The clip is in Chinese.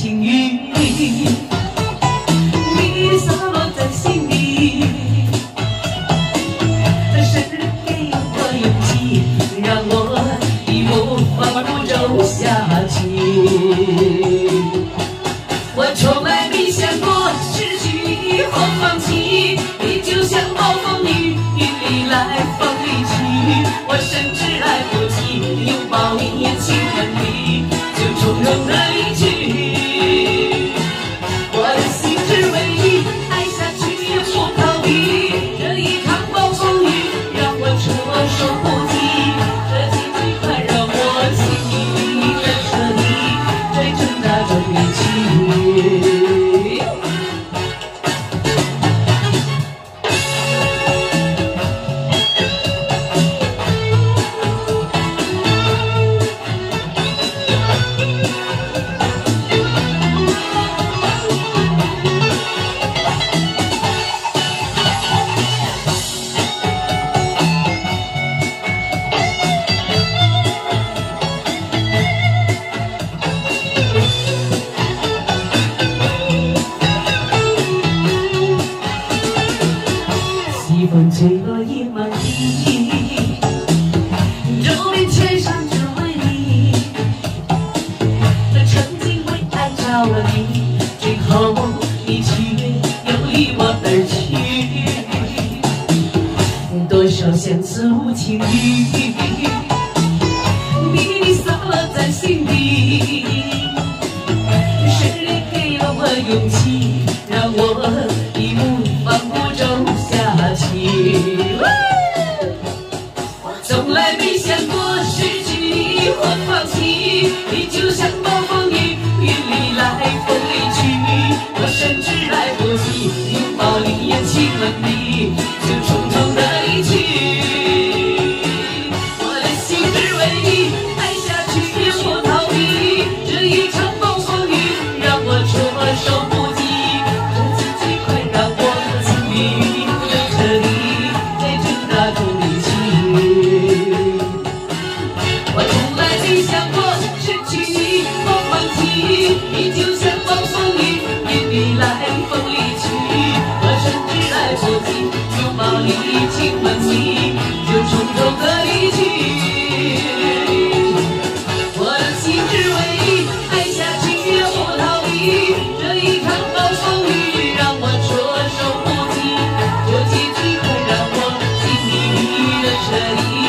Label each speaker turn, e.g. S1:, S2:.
S1: 情雨，你洒落在心底，生日给我勇气，让我义无反顾走下去。我从来没想过失去或放弃，你就像暴风雨，雨里来风里去。我甚至风吹落一满地，周边千山只为你。曾经为爱着了迷，最后你却又离我而去。多少相思无情雨，你洒落在心底。是你给了我勇气，从容的离去我的心只为你爱下去绝不逃避这一场暴风雨让我措手不及这结局会让我心里一直都着